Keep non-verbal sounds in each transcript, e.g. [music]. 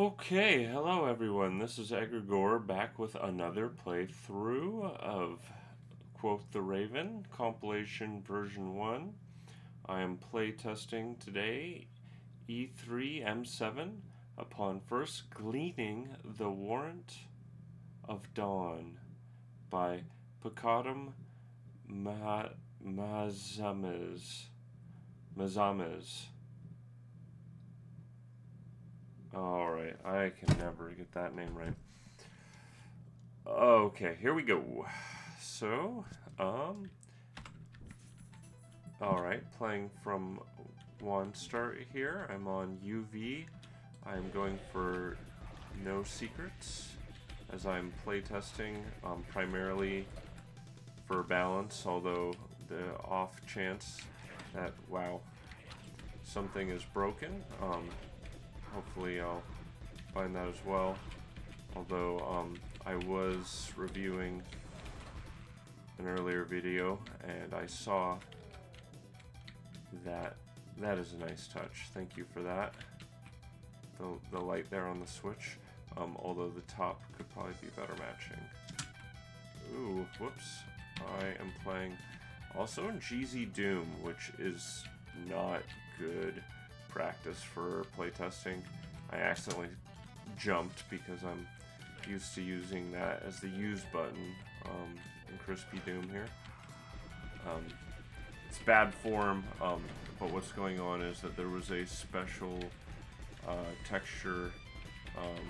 Okay, hello everyone. This is Egregor back with another playthrough of Quoth the Raven compilation version 1. I am playtesting today E3 M7 upon first gleaning the Warrant of Dawn by Picadum Ma Mazamez. Mazamez. Alright, I can never get that name right. Okay, here we go. So, um... Alright, playing from one start here. I'm on UV. I'm going for no secrets as I'm playtesting um, primarily for balance, although the off chance that, wow, something is broken. Um, hopefully I'll find that as well. Although um, I was reviewing an earlier video and I saw that that is a nice touch. Thank you for that. The, the light there on the switch, um, although the top could probably be better matching. Ooh, whoops. I am playing also in GZ Doom, which is not good practice for playtesting. I accidentally jumped because I'm used to using that as the use button um, in Crispy Doom here. Um, it's bad form, um, but what's going on is that there was a special uh, texture um,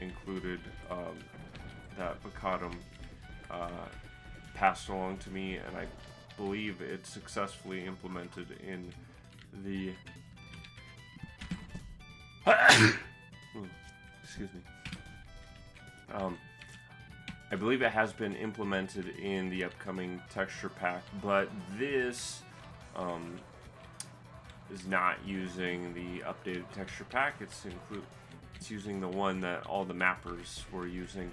included um, that Picadum uh, passed along to me, and I believe it successfully implemented in the [coughs] excuse me. Um, I believe it has been implemented in the upcoming texture pack, but this um, is not using the updated texture pack. It's include it's using the one that all the mappers were using.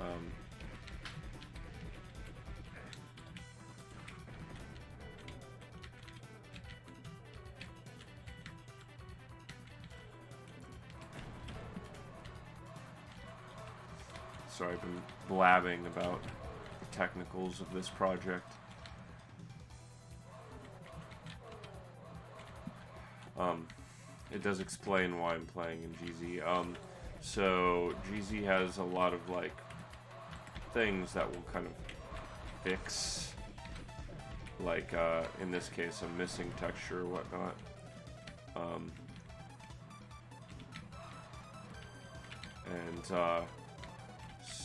Um, so I've been blabbing about the technicals of this project. Um, it does explain why I'm playing in GZ. Um, so GZ has a lot of like things that will kind of fix, like uh, in this case, a missing texture or whatnot. Um, and uh,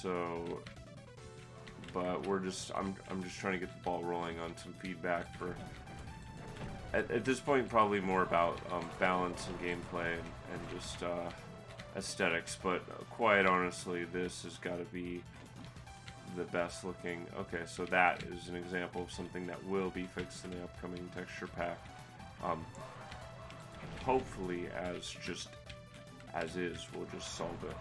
so, but we're just, I'm, I'm just trying to get the ball rolling on some feedback for, at, at this point, probably more about um, balance and gameplay and, and just uh, aesthetics, but quite honestly, this has got to be the best looking. Okay, so that is an example of something that will be fixed in the upcoming texture pack. Um, hopefully, as just as is, we'll just solve it.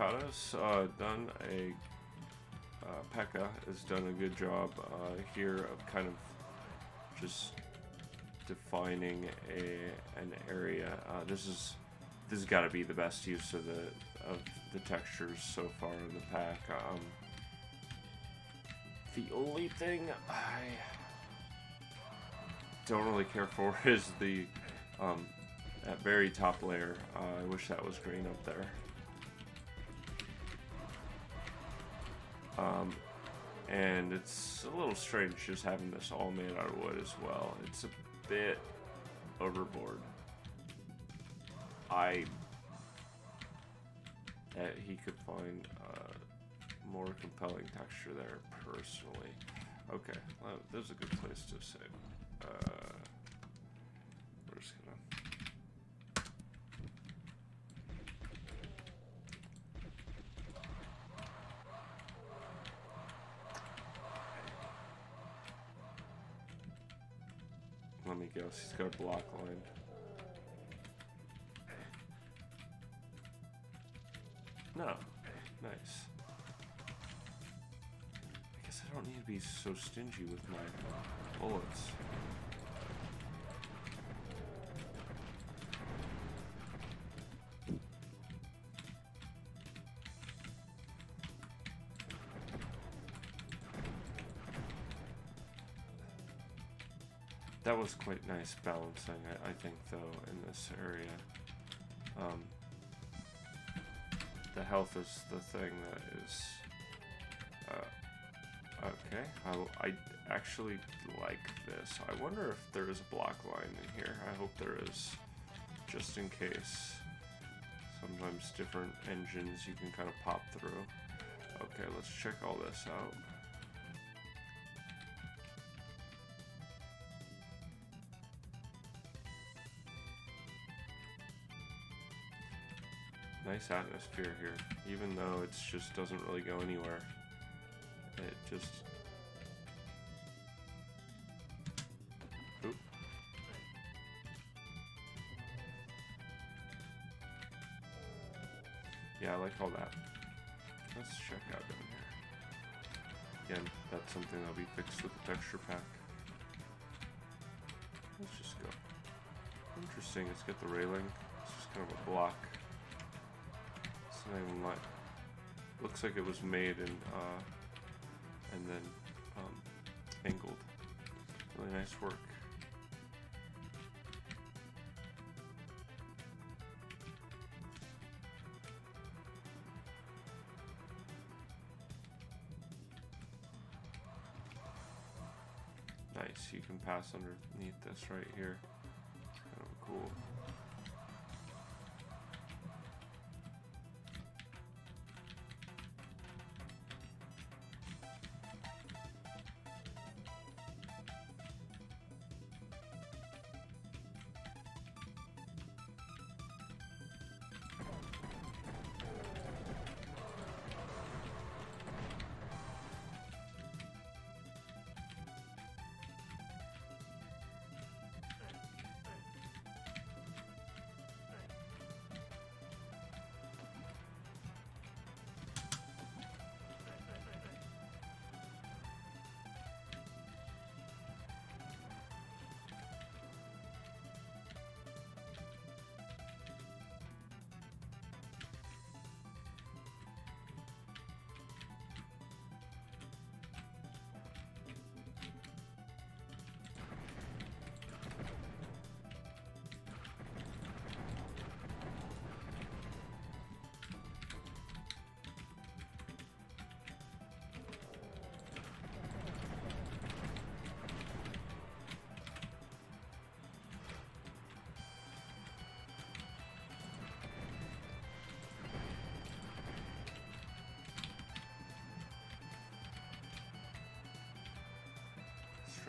Uh, done a uh, Pekka has done a good job uh, here of kind of just defining a an area. Uh, this is this has got to be the best use of the of the textures so far in the pack. Um, the only thing I don't really care for [laughs] is the um, that very top layer. Uh, I wish that was green up there. Um, and it's a little strange just having this all made out of wood as well. It's a bit overboard. I that he could find a more compelling texture there personally. Okay, well, there's a good place to save. Uh, block line. No. Nice. I guess I don't need to be so stingy with my bullets. Was quite nice balancing, I, I think, though, in this area. Um, the health is the thing that is... Uh, okay, I, I actually like this. I wonder if there is a block line in here. I hope there is, just in case. Sometimes different engines you can kind of pop through. Okay, let's check all this out. Nice atmosphere here, even though it just doesn't really go anywhere. It just... Yeah, I like all that. Let's check out down here. Again, that's something that'll be fixed with the texture pack. Let's just go. Interesting, it's got the railing. It's just kind of a block like looks like it was made and uh, and then um, angled. Really nice work. Nice, you can pass underneath this right here. Kind of cool.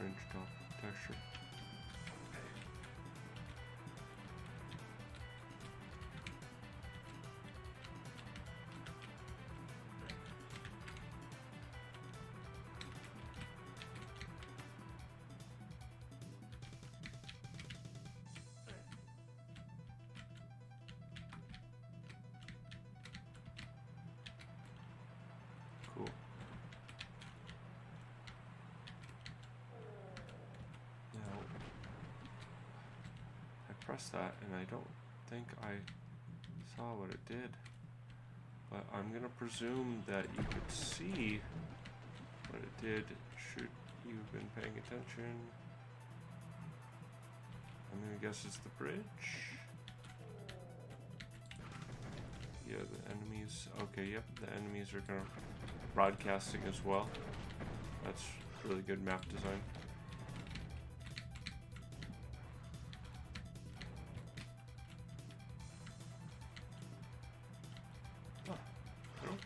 Strange top texture. That and I don't think I saw what it did. But I'm gonna presume that you could see what it did should you've been paying attention. I'm gonna guess it's the bridge. Yeah, the enemies. Okay, yep, the enemies are gonna broadcasting as well. That's really good map design.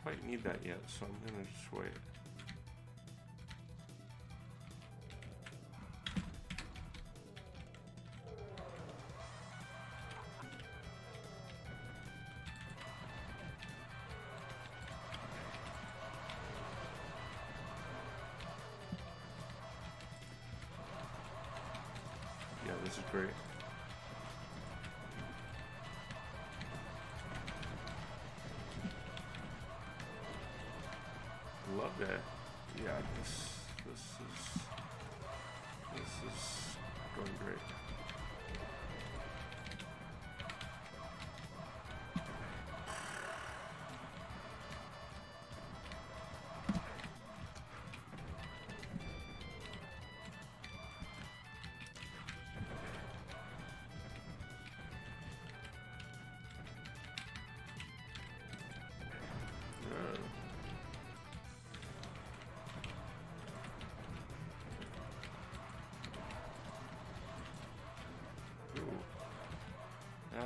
Quite need that yet, so I'm gonna just wait. Yeah, this this is this is going great.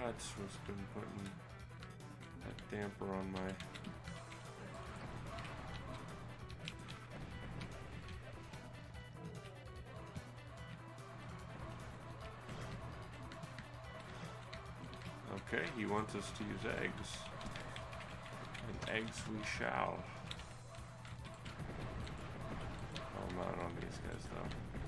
That's what's been putting that damper on my Okay, he wants us to use eggs. And eggs we shall. Oh, not on these guys though.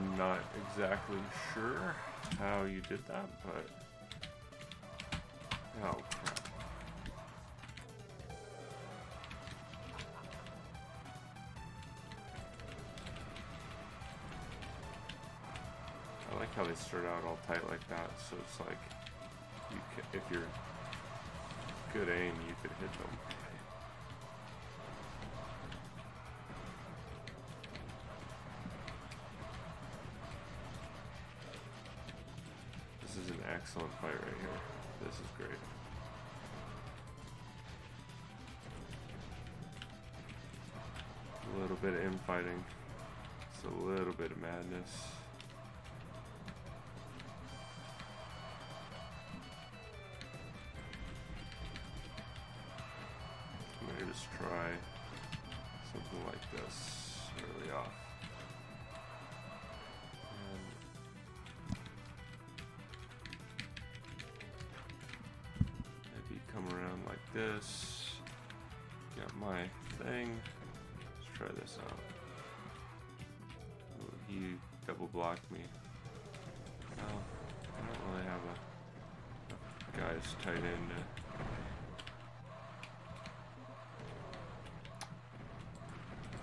I'm not exactly sure how you did that, but... Oh, crap. I like how they start out all tight like that, so it's like, you ca if you're good aim, you could hit them. Fight right here. This is great. A little bit of infighting. It's a little bit of madness. Gonna just try something like this early off. This. Got my thing. Let's try this out. Ooh, he double blocked me. Well, I don't really have a guys tight end. to-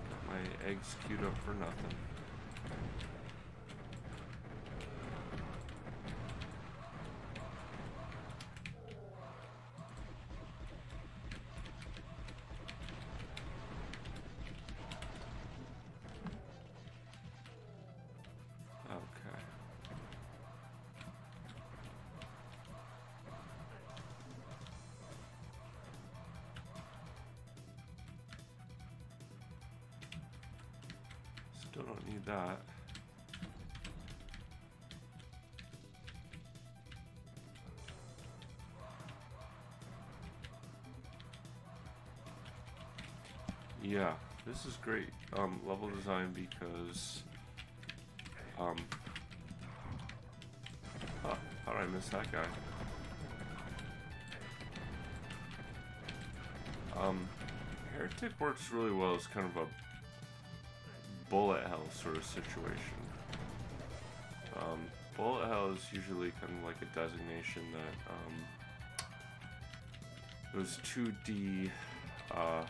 Got my eggs queued up for nothing. Still don't need that. Yeah, this is great um, level design because um, huh, how did I miss that guy? Um, Heretic works really well as kind of a bullet hell sort of situation. Um, bullet hell is usually kind of like a designation that um, those 2D uh,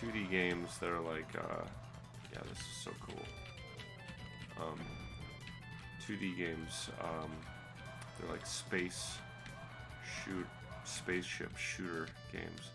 2D games that are like uh, yeah, this is so cool. Um, 2D games, um, they're like space shoot spaceship shooter games.